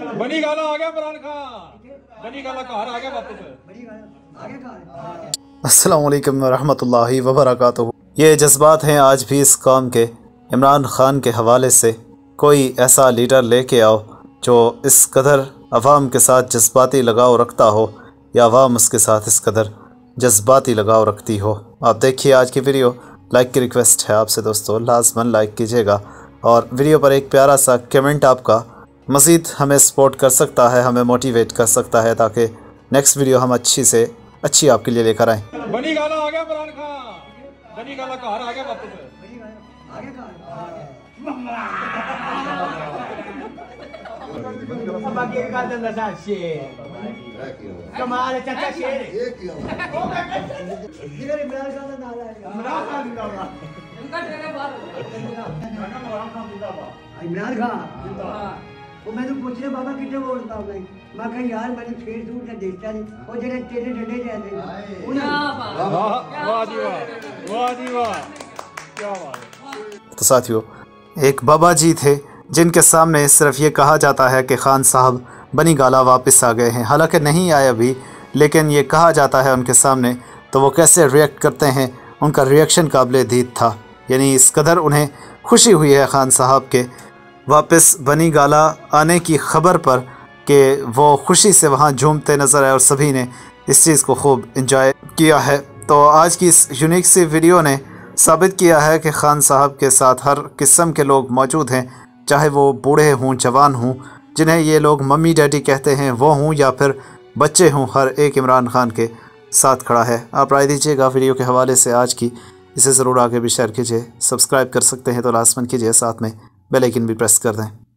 बनी गाला आ गया इमरान खान। बनी गाला घर आ गया वापस। अस्सलाम वालेकुम रहमतुल्लाहि व बरकातुहू ये जज्बात हैं आज भी इस कौम के, इमरान ख़ान के हवाले से। कोई ऐसा लीडर लेके आओ, जो इस कदर अवाम के साथ जज्बाती लगाव रखता हो, या अवाम उसके साथ इस कदर जज्बाती लगाव रखती हो। आप देखिए आज की वीडियो। लाइक की रिक्वेस्ट है आपसे दोस्तों। लाजमन लाइक कीजिएगा। और वीडियो पर एक प्यारा सा कमेंट आपका। मज़ीद हमें सपोर्ट कर सकता है हमें मोटिवेट कर सकता है ताकि नेक्स्ट वीडियो हम अच्छी से अच्छी आपके लिए लेकर आएँ। इमरान खान इमरान खान जिंदाबाद। इमरान खान जिंदाबाद। ਇਮਰਾਨ ਖਾਨ ਜਿੰਦਾਬਾਦ ਇਮਰਾਨ ਖਾਨ ਉਹ ਮੈਨੂੰ ਪੁੱਛ ਰਿਹਾ ਬਾਬਾ ਕਿੱਥੇ ਵੋਟ ਪਾਉਂਦਾ ਹੈ ਮੈਂ ਕਿਹਾ ਯਾਰ ਮੈਨੂੰ ਫੇਰ ਦੂਰ ਦਾ ਦੇਖਦਾ ਨਹੀਂ ਉਹ ਜਿਹੜੇ ਤੇਰੇ ਡੰਡੇ ਜਾਂਦੇ ਉਹਨਾਂ वाह वाह जी वाह वाह जी वाह क्या बात है तो साथियों एक बाबा जी थे जिनके सामने सिर्फ ये कहा जाता है कि खान साहब बनी गाला वापस आ गए हैं हालांकि नहीं आए अभी लेकिन ये कहा जाता है उनके सामने तो वो कैसे रिएक्ट करते हैं उनका रिएक्शन काबिल दीद था यानी इस कदर उन्हें खुशी हुई है खान साहब के वापस बनी गाला आने की खबर पर कि वो खुशी से वहाँ झूमते नज़र आए और सभी ने इस चीज़ को खूब इंजॉय किया है। तो आज की इस यूनिक सी वीडियो ने साबित किया है कि खान साहब के साथ हर किस्म के लोग मौजूद हैं, चाहे वो बूढ़े हों, जवान हों, जिन्हें ये लोग मम्मी डैडी कहते हैं, वो हों या फिर बच्चे हों, हर एक इमरान खान के साथ खड़ा है। आप राय दीजिएगा वीडियो के हवाले से आज की। इसे ज़रूर आगे भी शेयर कीजिए। सब्सक्राइब कर सकते हैं तो लाजमन कीजिए साथ में। बेल आइकन भी प्रेस कर दें।